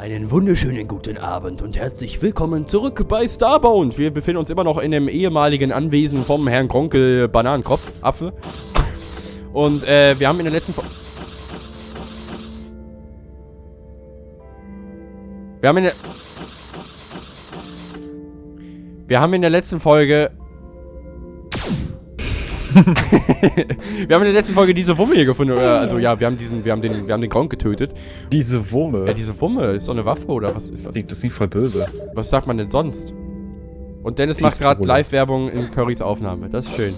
Einen wunderschönen guten Abend und herzlich willkommen zurück bei Starbound. Wir befinden uns immer noch in dem ehemaligen Anwesen vom Herrn Kronkel Bananenkopf, Apfel. Und äh, wir haben in der letzten Folge... Wir haben in der... Wir haben in der letzten Folge... wir haben in der letzten Folge diese Wumme hier gefunden. Oder, also ja, wir haben diesen, wir haben den, wir haben den Gronk getötet. Diese Wumme. Ja, diese Wumme ist doch eine Waffe oder was? Klingt das nicht voll böse. Was sagt man denn sonst? Und Dennis Die macht gerade. Live-Werbung in Currys Aufnahme. Das ist schön.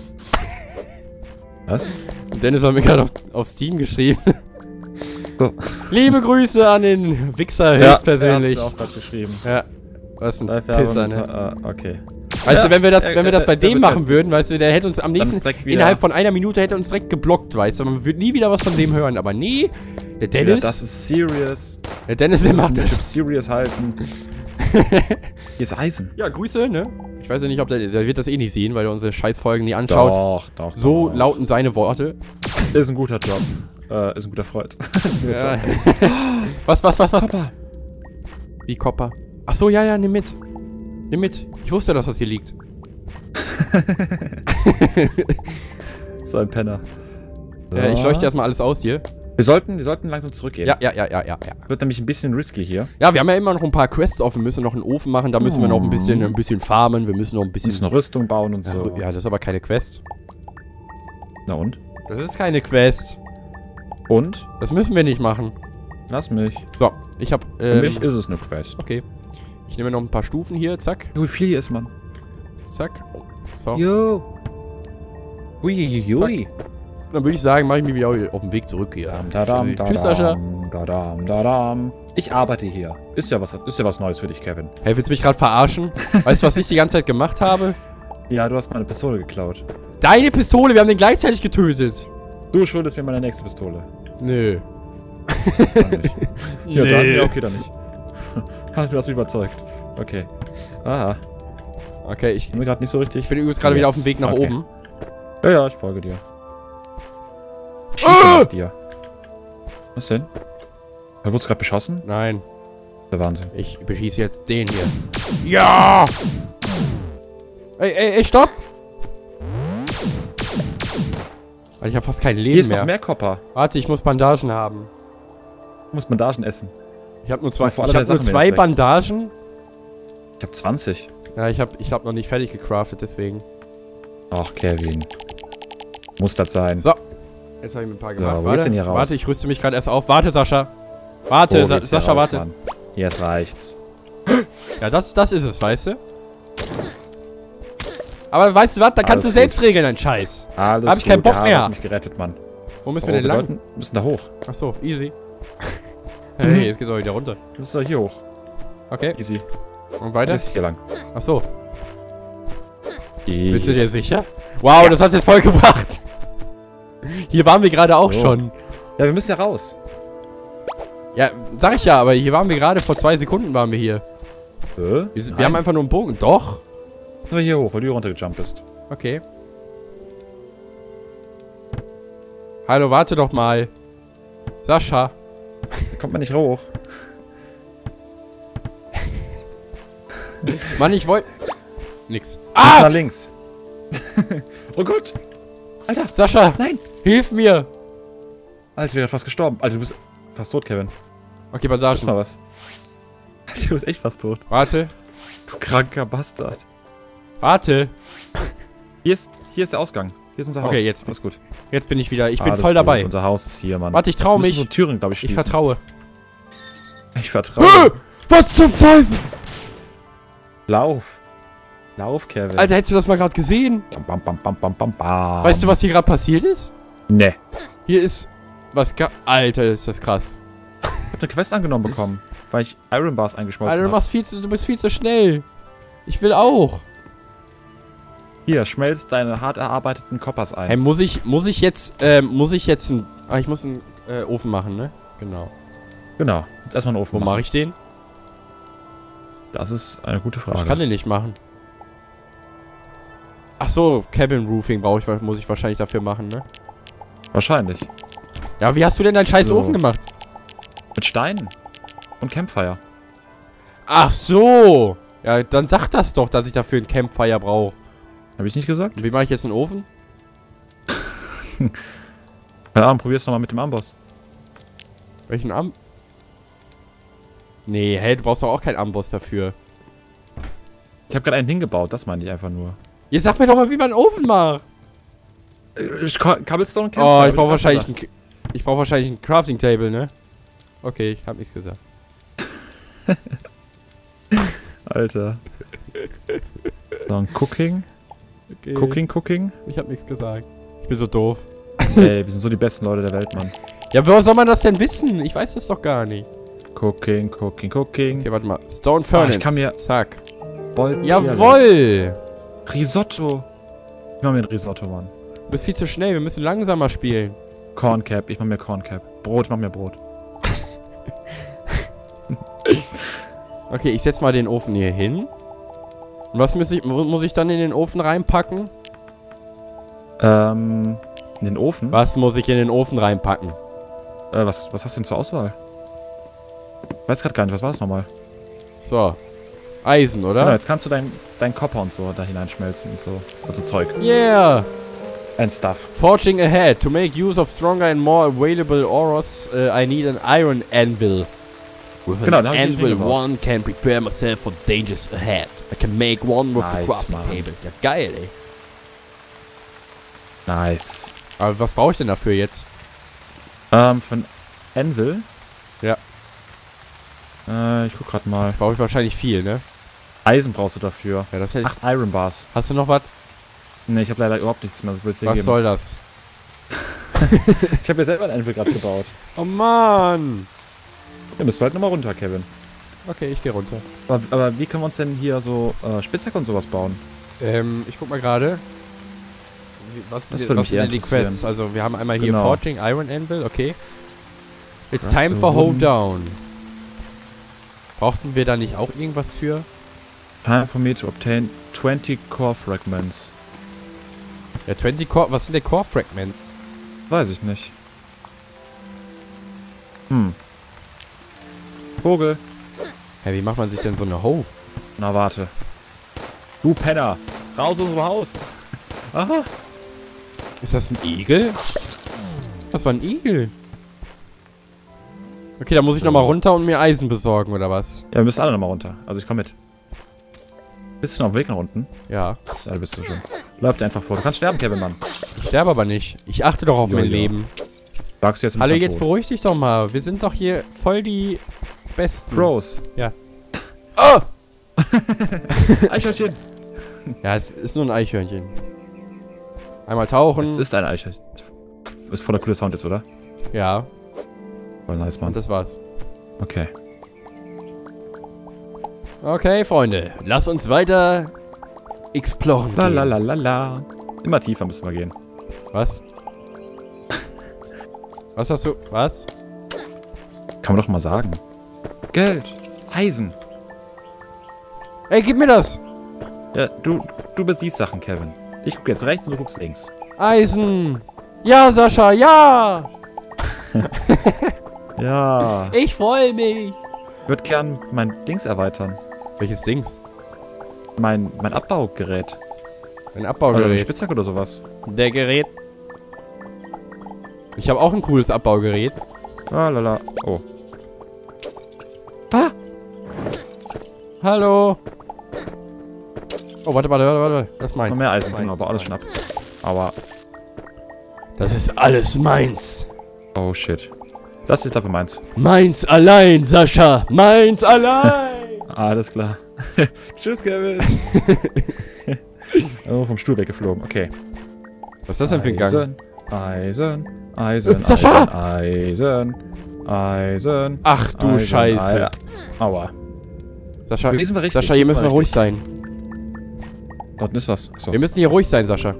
Was? Und Dennis hat mir gerade auf, auf Steam geschrieben. So. Liebe Grüße an den Wichser höchstpersönlich. Er hat's mir auch gerade geschrieben. Ja. Was ein Live-Werbung Pisser, ne? ah, okay. Weißt Ja, du, wenn wir das, wenn wir das bei dem machen würden, weißt du, der hätte uns am nächsten, innerhalb von einer Minute hätte er uns direkt geblockt, weißt du, man würde nie wieder was von dem hören, aber nee, der Ja, Dennis, das ist serious. der Dennis, der macht das. serious halten. Hier ist Eisen. Ja, Grüße, ne? Ich weiß ja nicht, ob der, der wird das eh nicht sehen, weil er unsere Scheißfolgen nie anschaut. Doch, doch, So doch. lauten seine Worte. Ist ein guter Job. Äh, ist ein guter Freund. ist ein guter Ja. Was, was, was, was? Papa. Wie Kopper? Ach so, ja, ja, nimm mit. Nimm mit. Ich wusste, dass das hier liegt. So ein Penner. Äh, ich leuchte erstmal alles aus hier. Wir sollten, wir sollten langsam zurückgehen. Ja, ja, ja, ja, ja. Wird nämlich ein bisschen risky hier. Ja, wir haben ja immer noch ein paar Quests offen. Wir müssen noch einen Ofen machen. Da müssen wir noch ein bisschen, ein bisschen farmen. Wir müssen noch ein Wir bisschen... müssen eine Rüstung bauen und ja, so. ja, das ist aber keine Quest. Na und? Das ist keine Quest. Und? Das müssen wir nicht machen. Lass mich. So, ich hab, Für ähm, mich ist es eine Quest. Okay. Ich nehme noch ein paar Stufen hier. Zack, Wie viel hier ist man? zack. So. Jo. Uiuiui. Dann würde ich sagen, mache ich mich wieder auf den Weg zurück hier. Dadam, Tschüss, Sascha. dadam, dadam. Ich arbeite hier. Ist ja was, ist ja was Neues für dich, Kevin. Hey, willst du mich gerade verarschen? weißt du, was ich die ganze Zeit gemacht habe? Ja, du hast meine Pistole geklaut. Deine Pistole, wir haben den gleichzeitig getötet. Du schuldest mir meine nächste Pistole. Nö. Dann nicht. ja, dann, ja, okay, dann nicht. du hast mich überzeugt. Okay. Aha. Okay, ich Bin mir gerade nicht so richtig. ich bin übrigens gerade wieder auf dem. Weg nach Okay. oben. Ja, ja, ich folge dir. Schieße Ah! nach dir. Was denn? Er wurde gerade beschossen? Nein, Der Wahnsinn. ich beschieße jetzt den hier. Ja! Ey, ey, ey, stopp! Weil ich habe fast kein Hier Leben ist noch mehr. mehr Kopper. Warte, ich muss Bandagen haben. Du musst Bandagen essen. Ich habe nur zwei, ich hab nur zwei. Bandagen. Ich hab 20. Ja, ich habe ich hab noch nicht fertig gecraftet, deswegen. Ach, Kevin. Muss das sein. So. Jetzt habe ich mir ein paar gemacht. wo warte, hier raus? warte, ich rüste mich gerade erst auf. Warte, Sascha. Warte, Sa Sascha, raus, warte. Mann? Jetzt reicht's. Ja, das, das ist es, weißt du? Aber weißt du was, da kannst Alles du selbst regeln, dein Scheiß. Alles Hab ich keinen gut, Bock der mehr. Hat mich gerettet, Mann. Wo müssen Oh, wir denn wir lang? sollten, müssen da hoch. Achso, easy. Hey, jetzt geht's auch wieder runter. Das ist doch hier hoch. Okay, Easy. und weiter? Das ist hier lang. Achso, Easy. bist du dir sicher? Wow, das hat's jetzt voll gebracht. Hier waren wir gerade auch So. schon. Ja, wir müssen ja raus. Ja, sag ich ja, aber hier waren wir gerade, vor zwei Sekunden waren wir hier. Hä? Wir, sind, wir haben einfach nur einen Bogen. Doch. Nur hier hoch, weil du hier runtergejumpt bist. Okay. Hallo, warte doch mal. Sascha. Da kommt man nicht hoch. Mann, ich wollte... Nix. Ah! Nach links. oh Gott. Alter, Sascha, nein. hilf mir. Alter, ich grad fast gestorben. Alter, du bist fast tot, Kevin. Okay, Bandagen. mal was. Alter, du bist echt fast tot. Warte. Du kranker Bastard. Warte. Hier ist, hier ist der Ausgang. Hier ist unser Haus. Okay, jetzt- Alles gut. Jetzt bin ich wieder. Ich bin Alles voll gut. dabei. Unser Haus ist hier, Mann. Warte, ich traue mich. so Türen, glaube ich, Ich vertraue. Ich vertraue. Was zum Teufel? Lauf. Lauf, Kevin. Alter, hättest du das mal gerade gesehen? Bam, bam, bam, bam, bam, bam, bam. Weißt du, was hier gerade passiert ist? Ne. Hier ist... Was... ga- Alter, ist das krass. Ich hab eine Quest angenommen bekommen, weil ich Iron Bars eingeschmolzen habe. machst viel zu... Du bist viel zu schnell. Ich will auch. Hier, schmelzt deine hart erarbeiteten Koppers ein. Hey, muss ich... Muss ich jetzt... Ähm, muss ich jetzt ein... Ah, ich muss einen äh, Ofen machen, ne? Genau. Genau. Jetzt erstmal einen Ofen Wo mache ich den? Das ist eine gute Frage. Ich kann den nicht machen. Ach so, Cabin Roofing brauche ich, muss ich wahrscheinlich dafür machen, ne? Wahrscheinlich. Ja, wie hast du denn deinen scheiß So. Ofen gemacht? Mit Steinen. Und Campfire. Ach so. Ja, dann sag das doch, dass ich dafür ein Campfire brauche. Habe ich nicht gesagt? Wie mache ich jetzt einen Ofen? Keine Ahnung, probier's nochmal mit dem Amboss. Welchen Am... Nee, hey, du brauchst doch auch keinen Amboss dafür. Ich habe gerade einen hingebaut, das meine ich einfach nur. Ihr sag mir doch mal, wie man einen Ofen macht. Ich, Cobblestone Oh, ich brauche wahrscheinlich ein... Ich brauche wahrscheinlich ein Crafting Table, ne? Okay, ich hab nichts gesagt. Alter. So, ein Cooking. Okay. Cooking, Cooking. Ich hab nichts gesagt. Ich bin so doof. Ey, wir sind so die besten Leute der Welt, Mann. Ja, woher soll man das denn wissen? Ich weiß das doch gar nicht. Cooking, Cooking, Cooking. Okay, warte mal. Stone Furnace. ich kann mir- Zack. Bold Jawoll! Risotto. Ich mach mir ein Risotto, Mann. Du bist viel zu schnell. Wir müssen langsamer spielen. Corn Cap, ich mach mir Corn Cap. Brot, ich mach mir Brot. Okay, ich setz mal den Ofen hier hin. Und was muss ich, mu- muss ich dann in den Ofen reinpacken? Ähm, in den Ofen? Was muss ich in den Ofen reinpacken? Äh, was, was hast du denn zur Auswahl? Weiß grad gar nicht, was war das nochmal? So. Eisen, oder? Genau, jetzt kannst du dein, dein Copper und so da hineinschmelzen und so. Also Zeug. Yeah! And stuff. Forging ahead. To make use of stronger and more available ores, uh, I need an iron anvil. With Genau, an anvil one can prepare myself for dangers ahead. I can make one with Nice, the crafting Mann. table. Ja, geil, ey. Nice. Aber was brauche ich denn dafür jetzt? Ähm, von Anvil? Ja. Äh, ich guck grad mal. Brauche ich wahrscheinlich viel, ne? Eisen brauchst du dafür. Ja, das hätte ich. Acht Iron Bars. Hast du noch was? Ne, ich habe leider überhaupt nichts mehr. Was geben. soll das? Ich habe ja selber ein Anvil gerade gebaut. Oh Mann! Ja, müssen wir halt nochmal runter, Kevin. Okay, ich gehe runter. Aber, aber wie können wir uns denn hier so äh, Spitzhacke und sowas bauen? Ähm, ich guck mal gerade. Was, Das würde was sind denn die. Quests? Also, wir haben einmal hier Genau. Forging Iron Anvil, okay. It's Craft time for Hoedown. Brauchten wir da nicht auch irgendwas für? Time for me to obtain 20 Core Fragments. Ja, 20 Core. Was sind denn Core Fragments? Weiß ich nicht. Hm. Vogel. Hä, wie macht man sich denn so eine Hoe? Na, warte. Du Penner. Raus aus unserem Haus. Aha. Ist das ein Igel? Das war ein Igel. Okay, da muss ich nochmal runter und mir Eisen besorgen, oder was? Ja, wir müssen alle nochmal runter. Also ich komm mit. Bist du noch auf dem Weg nach unten? Ja. Ja, da bist du schon. Läuft einfach vor. Du kannst sterben, Kevin, Mann. Ich sterbe aber nicht. Ich achte doch auf Ja, mein ja. Leben. Sagst du jetzt im Hallo, jetzt tot. beruhig dich doch mal. Wir sind doch hier voll die Besten. Bros. Oh! Eichhörnchen. Ja, es ist nur ein Eichhörnchen. Einmal tauchen. Es ist ein Eichhörnchen. Ist voller cooler Sound jetzt, oder? ja, Voll nice, und Mann. das war's. Okay. Okay, Freunde. Lass uns weiter exploren La la la la la. Immer tiefer müssen wir gehen. Was? Was hast du? Was? Kann man doch mal sagen. Geld. Eisen. Ey, gib mir das! Ja, du, du besiehst Sachen, Kevin. Ich guck jetzt rechts und du guckst links. Eisen! Ja, Sascha, ja! Ja. Ich freue mich! Ich würde gern mein Dings erweitern. Welches Dings? Mein, mein Abbaugerät. Ein Oder eine Abbaugerät. Spitzhacke oder sowas. Der Gerät. Ich habe auch ein cooles Abbaugerät. Ah, lala. Oh. Hallo! Oh, warte, warte, warte, warte. Das ist meins. Noch mehr Eisen, genau, aber alles schon ab. Aber. Das ist alles meins. oh shit. Das ist dafür meins. Meins allein, Sascha. Meins allein. Alles klar. Tschüss, Kevin. oh, vom Stuhl weggeflogen. Okay. Was ist das denn für ein Gang? Eisen, Eisen, Eisen, Sascha! Eisen, Eisen, Eisen. Ach du Eisen, Scheiße. Eisen. Aua. Sascha, richtig, Sascha, hier müssen wir ruhig sein. Unten ist was. Achso. Wir müssen hier ruhig sein, Sascha.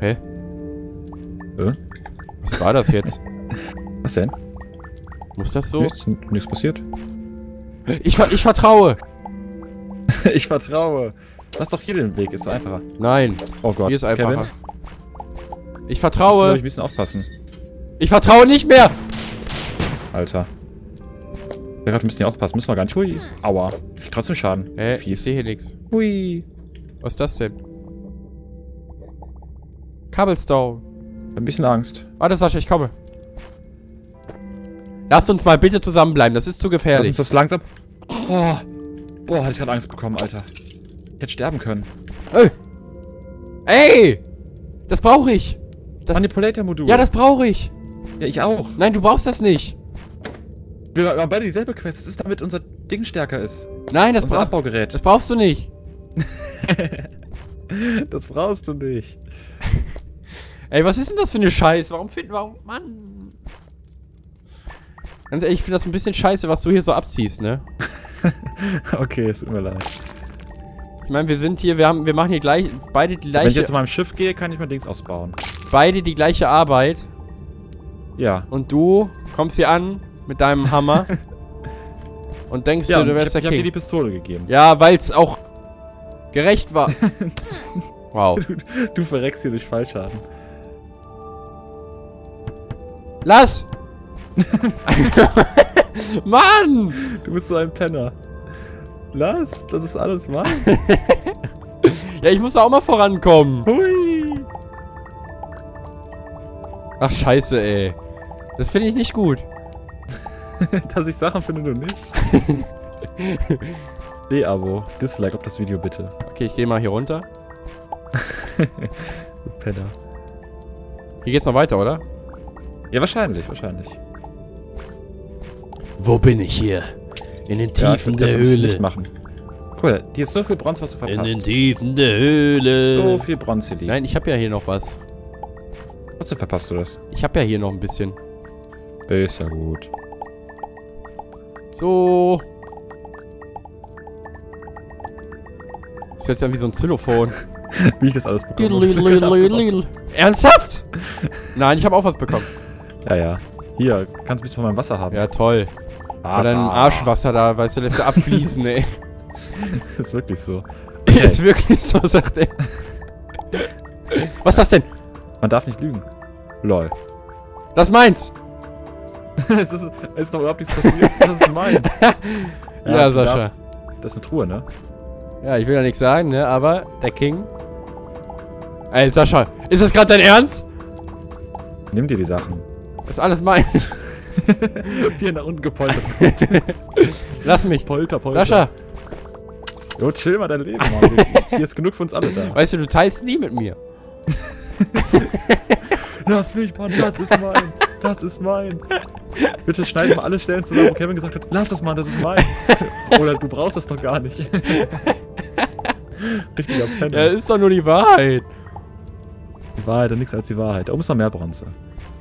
Hä? Äh? Was war das jetzt? Was denn? Muss das so? Nichts, nichts passiert. Ich, ich vertraue. ich vertraue. Lass doch hier den Weg, ist so einfacher. Nein, Oh Gott. hier ist einfacher. Kevin, Ich musst du, vertraue. ich, ein bisschen aufpassen. Ich vertraue nicht mehr. Alter. Ja, wir müssen hier aufpassen. Müssen wir gar nicht. Hui. Aua. Trotzdem Schaden. Hä? Ich Fies. sehe hier nichts. Hui. Was ist das denn? Cobblestone. Ein bisschen Angst. Warte, Sascha, ich komme. Lasst uns mal bitte zusammenbleiben, das ist zu Lass gefährlich. uns das langsam... Oh. Boah, hatte ich gerade Angst bekommen, Alter. Ich hätte sterben können. Ey! Ey! Das brauche ich! Das, Manipulator-Modul. ja, das brauche ich! Ja, ich auch. Nein, du brauchst das nicht! Wir haben beide dieselbe Quest. Das ist, damit unser Ding stärker ist. Nein, das, unser Abbaugerät. das brauchst du nicht! Das brauchst du nicht. Ey, was ist denn das für eine Scheiße? Warum finden wir... Mann! Ganz ehrlich, ich finde das ein bisschen scheiße, was du hier so abziehst, ne? Okay, es tut mir leid. Ich meine, wir sind hier, wir haben, wir machen hier gleich, beide die Wenn ich gleiche, jetzt zu meinem Schiff gehe, kann ich mein Dings ausbauen. beide die gleiche Arbeit. Ja. Und du kommst hier an mit deinem Hammer und denkst Ja, du, du ich, wärst hab, ich der hab dir die King. Pistole gegeben. Ja, weil es auch gerecht war. wow. Du verreckst hier durch Fallschaden. Lass! Mann! Du bist so ein Penner. Lass, das ist alles mein. Ja, ich muss da auch mal vorankommen. Hui. Ach, scheiße, ey. Das finde ich nicht gut. Dass ich Sachen finde, du nicht. D-Abo. Dislike auf das Video bitte. Okay, ich gehe mal hier runter. Du Penner. Hier geht's noch weiter, oder? Ja, wahrscheinlich, wahrscheinlich. Wo bin ich hier? In den Ja, Tiefen das der du nicht Höhle. machen. Cool, hier ist so viel Bronze, was du In den verpasst. Tiefen der Höhle. So viel Bronze liegt. Nein, ich habe ja hier noch was. Trotzdem verpasst du das. Ich habe ja hier noch ein bisschen. Ist ja gut. So. Ist jetzt ja wie so ein Xylophon. Wie ich das alles bekommen. Ernsthaft? Nein, ich habe auch was bekommen. Ja, ja. Hier, kannst du ein bisschen von meinem Wasser haben. Ja, toll. Von Wasser. deinem Arschwasser da, weißt du, lässt du abfließen, ey. ist wirklich so. Ist wirklich so, sagt er. Was ist das denn? Man darf nicht lügen. Lol. Das meins. es, ist, es ist noch überhaupt nichts passiert. Das ist meins. Ja, du Sascha. darfst- Das ist eine Truhe, ne? Ja, ich will ja nichts sagen, ne, aber der King. Ey, Sascha, ist das gerade dein Ernst? Nimm dir die Sachen. Das ist alles mein. Hier nach unten gepoltert. Lass mich. Polter, polter. Sascha, Jo, chill mal dein Leben, Mann. Hier ist genug für uns alle da. weißt du, du teilst nie mit mir. Lass mich, Mann, das ist meins. Das ist meins. Bitte schneiden wir alle Stellen zusammen, wo Kevin gesagt hat, lass das, Mann, das ist meins. Oder du brauchst das doch gar nicht. Richtiger Penner. Ja, ist doch nur die Wahrheit. Die Wahrheit und nichts als die Wahrheit. Da oben ist noch mehr Bronze.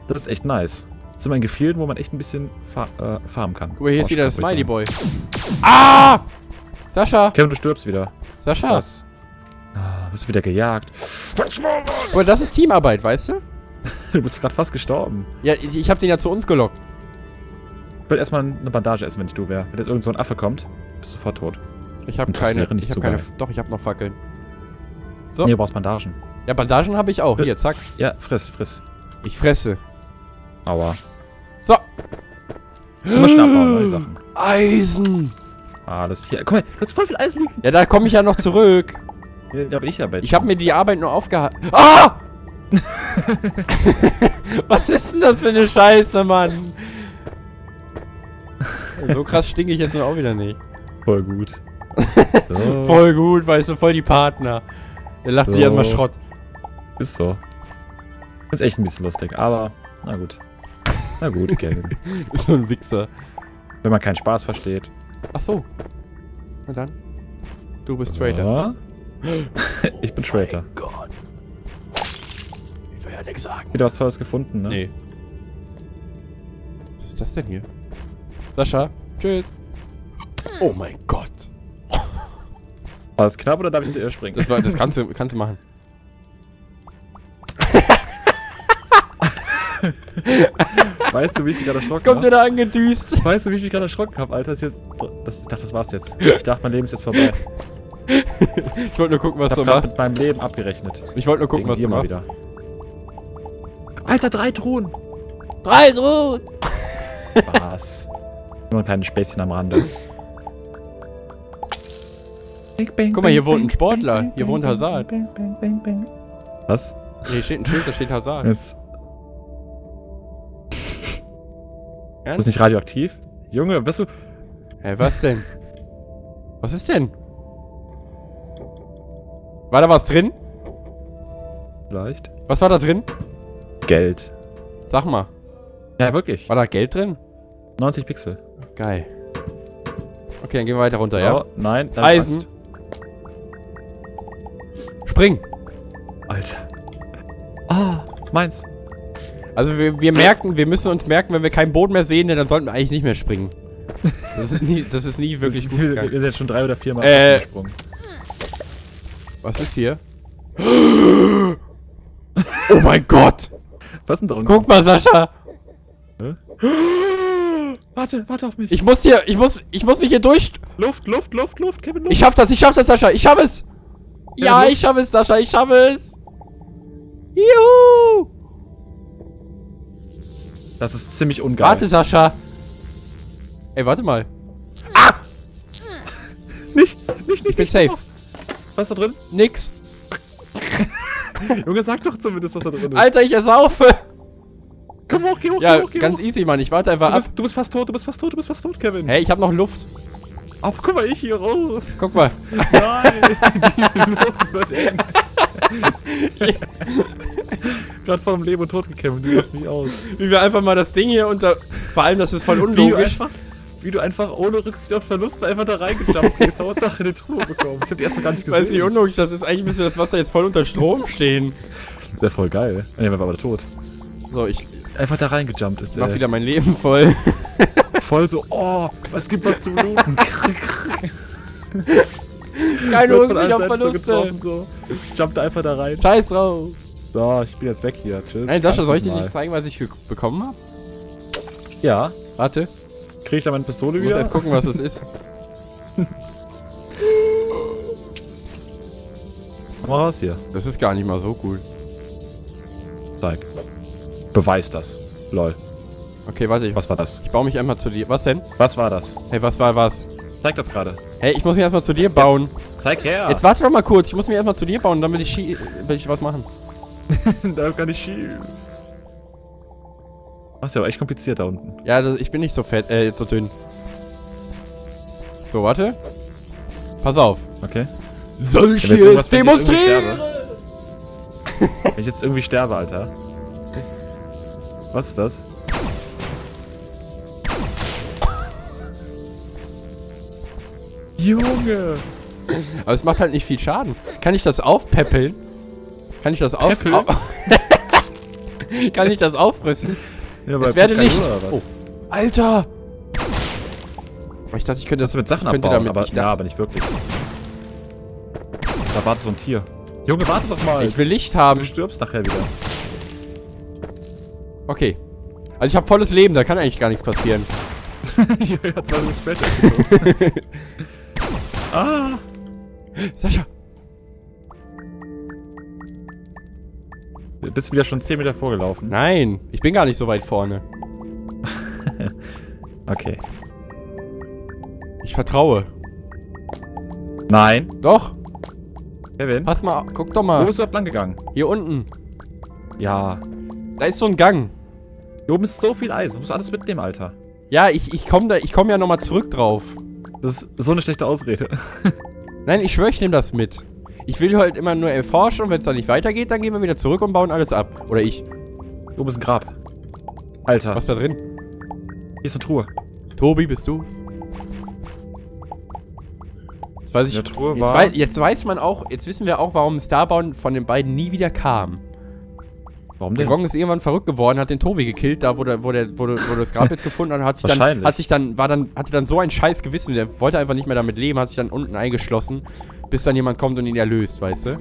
Das ist echt nice. Das ist immer ein Gefilden, wo man echt ein bisschen fa äh, farmen kann. Guck mal, hier ist wieder das Forschung, Smiley Boy. Ah! Sascha! Kevin, du stirbst wieder. Sascha! Was? Ah, bist wieder gejagt. Aber das ist Teamarbeit, weißt du? Du bist gerade fast gestorben. Ja, ich, ich hab den ja zu uns gelockt. Ich will erstmal eine Bandage essen, wenn ich du wäre. Wenn jetzt irgend so ein Affe kommt, bist du sofort tot. Ich hab Und das keine. Ich hab keine. geil. Doch, ich hab noch Fackeln. So. Nee, du brauchst Bandagen. Ja, Bandagen habe ich auch. Äh. Hier, zack. Ja, friss, friss. Ich fresse. Aua. So. Immer schnell abbauen, ne, die Sachen. Eisen. Alles hier. Guck mal, du hast voll viel Eisen liegen. Ja, da komme ich ja noch zurück. Ja, da bin ich ja bei Ich habe mir die Arbeit nur aufgehalten. Ah! Was ist denn das für eine Scheiße, Mann? So krass stinke ich jetzt nun auch wieder nicht. Voll gut. So, Voll gut, weißt du, voll die Partner. Der lacht sich So. erstmal Schrott. Ist so. Ist echt ein bisschen lustig, aber na gut. Na gut, Kevin. Ist so ein Wichser. Wenn man keinen Spaß versteht. Ach so. Na dann. Du bist Traitor. Ja. Ich bin Traitor. Mein Gott. Ich ja nichts sagen. Wieder was Tolles gefunden, ne? Nee. Was ist das denn hier? Sascha, tschüss. Oh mein Gott. War das knapp oder darf ich hinterher springen? Das, war, das kannst, du, kannst du machen. Weißt du, wie ich mich gerade erschrocken Kommt ihr habe? da angedüst? Weißt du, wie ich mich gerade erschrocken habe, Alter? Das ist jetzt, das, ich dachte, das war's jetzt. Ich dachte, mein Leben ist jetzt vorbei. Ich wollte nur gucken, was Ich du habe machst. mit meinem Leben abgerechnet. Ich wollte nur gucken, Wegen was dir du mal machst. wieder. Alter, drei Truhen! Drei Truhen! Was? Nur ein kleines Späßchen am Rande. Guck mal, hier wohnt ein Sportler. Hier wohnt Hazard. Was? Hier steht ein Schild, da steht Hazard. Ist das Ernst? nicht radioaktiv? Junge, bist du... Hä, was denn? Was ist denn? War da was drin? Vielleicht? Was war da drin? Geld. Sag mal. Ja, wirklich. War da Geld drin? 90 Pixel. Geil. Okay, dann gehen wir weiter runter, ja? Oh, nein. deine Eisen. Axt. Spring! Alter. Ah, meins. Also wir, wir merken, wir müssen uns merken, wenn wir keinen Boden mehr sehen, dann sollten wir eigentlich nicht mehr springen. Das ist nie, das ist nie wirklich gut Wir, wir gegangen. sind jetzt schon drei oder vier Mal Äh. gesprungen. Was ist hier? Oh mein Gott! Was ist denn da unten? Guck mal, Sascha! Warte, warte auf mich. Ich muss hier, ich muss, ich muss mich hier durch... Luft, Luft, Luft, Luft, Kevin, Luft. Ich schaff das, ich schaff das, Sascha, ich schaff es! Ja, Luft. ich schaff es, Sascha, ich schaff es! Juhu! das ist ziemlich ungeil. Warte, Sascha! Ey, warte mal. Nicht, nicht, Ich nicht. bin safe. Was ist da drin? Nix. Junge, sag doch zumindest, was da drin ist. Alter, ich ersaufe! komm hoch, geh hoch, Ja, geh hoch, geh ganz hoch. easy, Mann. Ich warte einfach Du ab. bist, du bist fast tot, du bist fast tot, du bist fast tot, Kevin. Hey, ich hab noch Luft. Oh, guck mal, ich hier raus. Guck mal. Nein, die Luft wird eng. Gerade vor dem Leben und Tod gekämpft, du lässt mich aus. Wie wir einfach mal das Ding hier unter... Vor allem, das ist voll Wie unlogisch. einfach, wie du einfach ohne Rücksicht auf Verluste einfach da reingejumpt bist. Hauptsache eine Truhe bekommen. Ich hab die erstmal gar nicht gesehen. Weiß nicht, unlogisch. Das ist eigentlich müsste das Wasser jetzt voll unter Strom stehen. Das wäre voll geil. Ne, wir waren aber tot. So, ich Einfach da reingejumpt. Ist, mach äh, wieder mein Leben voll. voll so, oh, es gibt was zu bluten. Keine Rücksicht auf Verluste. so. Jump da einfach da rein. Scheiß drauf. So, ich bin jetzt weg hier. Tschüss. Nein, Sascha, soll ich dir nicht zeigen, was ich bekommen habe? Ja. Warte, Krieg ich da meine Pistole ich muss wieder? erst gucken, was es ist. Komm mal raus hier. Das ist gar nicht mal so cool. Zeig. Beweis das. Lol. Okay, warte, ich, Was war das? ich baue mich einmal zu dir. Was denn? Was war das? Hey, was war was? Zeig das gerade. Hey, ich muss mich erstmal zu dir bauen. Zeig her. Jetzt warte doch mal kurz. Ich muss mich erstmal zu dir bauen, dann will ich, will ich was machen. da kann ich schieben. Das ist ja auch echt kompliziert da unten. Ja, das, ich bin nicht so fett, äh, so dünn. So, warte. Pass auf. Okay. Soll ich Ja, wenn jetzt irgendwas- wenn ich jetzt irgendwie demonstrieren? Wenn ich jetzt irgendwie sterbe, Alter. Was ist das? Junge! Aber es macht halt nicht viel Schaden. Kann ich das aufpäppeln? Kann ich das auf... Kann ich das aufrüsten? Ja, Es werde was? Oh. Alter! Ich dachte, ich könnte das mit Sachen ich könnte abbauen, damit, aber, ich, ja, aber nicht wirklich. Da wartet so ein Tier. Junge, warte doch mal. ich will Licht du haben. stirbst nachher wieder. Okay. Also ich habe volles Leben, da kann eigentlich gar nichts passieren. ja, zwei Minuten später. ah! Sascha! Du bist wieder schon 10 Meter vorgelaufen. Nein, ich bin gar nicht so weit vorne. Okay. Ich vertraue. Nein. Doch, Kevin, pass mal, guck doch wo mal. bist du lang gegangen? Hier unten. Ja. Da ist so ein Gang. Hier oben ist so viel Eisen. Du musst alles mitnehmen, Alter. Ja, ich, ich komme da, ich komme ja nochmal zurück drauf. Das ist so eine schlechte Ausrede. Nein, ich schwöre, ich nehme das mit. Ich will halt immer nur erforschen und wenn es dann nicht weitergeht, dann gehen wir wieder zurück und bauen alles ab. Oder ich. Hier oben ist ein Grab. Alter, Was ist da drin? hier ist eine Truhe. Tobi, bist du's? Jetzt weiß ich. In der Truhe jetzt, war- weiß, jetzt weiß man auch, jetzt wissen wir auch, warum Starbound von den beiden nie wieder kam. Warum Der denn? Gong ist irgendwann verrückt geworden, hat den Tobi gekillt, da wo, der, wo, der, wo, der, wo das Grab jetzt gefunden hat, hat sich dann, hat sich dann, war dann, hatte dann so ein scheiß Gewissen, der wollte einfach nicht mehr damit leben, hat sich dann unten eingeschlossen, bis dann jemand kommt und ihn erlöst, weißt du?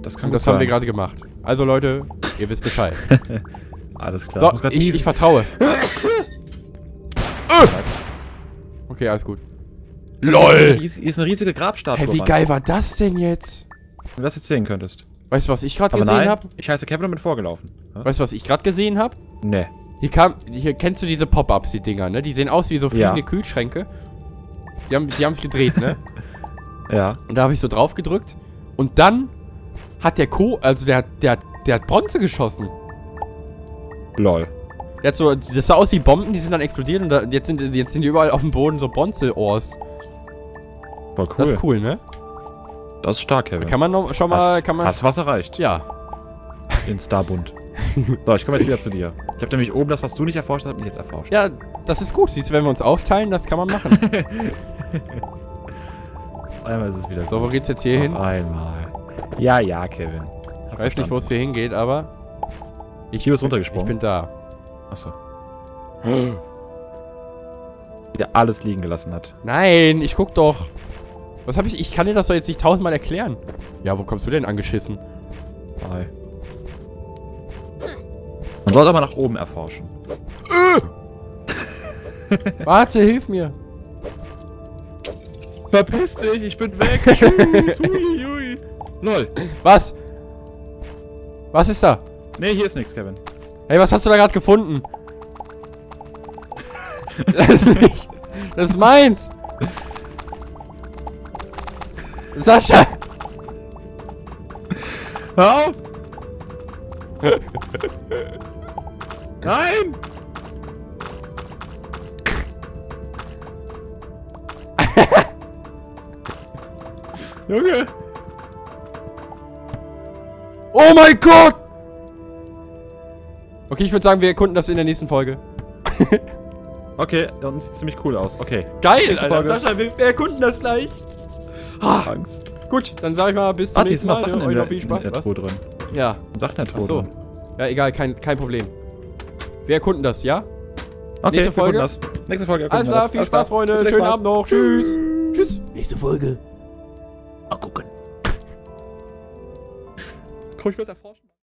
Das kann Und das haben wir sein. gerade gemacht. Also Leute, ihr wisst Bescheid. Alles klar. So, ich, ich vertraue. Okay, alles gut. Hier ist, hier ist eine riesige Grabstatue. Hey, wie geil war das denn jetzt? Wenn du das jetzt sehen könntest. Weißt du, was ich gerade gesehen habe? ich heiße Kevin und bin vorgelaufen. Ja? Weißt du, was ich gerade gesehen habe? Nee. Hier kam, hier kennst du diese Pop-Ups, die Dinger, ne? Die sehen aus wie so fliegende Ja. Kühlschränke. Die haben die haben's gedreht, ne? Ja. Und da habe ich so drauf gedrückt. Und dann hat der Co, also der, der, der hat Bronze geschossen. Lol. Der hat so, das sah aus wie Bomben, die sind dann explodiert und da, jetzt, sind, jetzt sind die überall auf dem Boden so Bronze-Ohrs. Voll cool. Das ist cool, ne? Das ist stark, Kevin. Kann man noch, schon mal, hast, kann man, hast was erreicht. ja. In Starbund. so, ich komme jetzt wieder zu dir. Ich habe nämlich oben das, was du nicht erforscht hast, hab ich jetzt erforscht. Ja, das ist gut. Siehst du, wenn wir uns aufteilen, das kann man machen. Einmal ist es wieder so, wo geht's jetzt hier hin? Auf einmal. Ja, ja, Kevin. Ich weiß nicht, wo es hier hingeht, aber Ich hier ist ich runtergesprungen. bin da. Achso. Der alles liegen gelassen hat. Nein, ich guck doch. Was hab ich? Ich kann dir das doch jetzt nicht tausendmal erklären. Ja, wo kommst du denn angeschissen? Hi. Man sollte aber nach oben erforschen. Warte, hilf mir. Verpiss dich, ich bin weg. Tschüss. Hui, hui. Lol. Was? Was ist da? Nee, hier ist nichts, Kevin. Hey, was hast du da gerade gefunden? Das ist nicht. Das ist meins. Sascha. Hör auf! Nein! Junge! Oh mein Gott! Okay, ich würde sagen, wir erkunden das in der nächsten Folge. Okay, unten sieht ziemlich cool aus. Okay. Geil, Alter. Folge. Sascha, wir, wir erkunden das gleich. Ah, Angst. gut, dann sage ich mal bis zum Ah, nächsten sind noch Mal. Sachen in Euch der, noch viel in Spaß. der Was? Truhe drin. Ja, Sachen in der ach Truhe so. drin. Ja, egal, kein, kein Problem. Wir erkunden das, ja? Okay, Nächste wir Folge? gucken Das. Nächste Folge. Alles gucken klar, viel Alles Spaß, klar. Freunde. Schönen Mal. Abend noch. Tschüss. Tschüss. Nächste Folge. Guck, ich will's erforschen.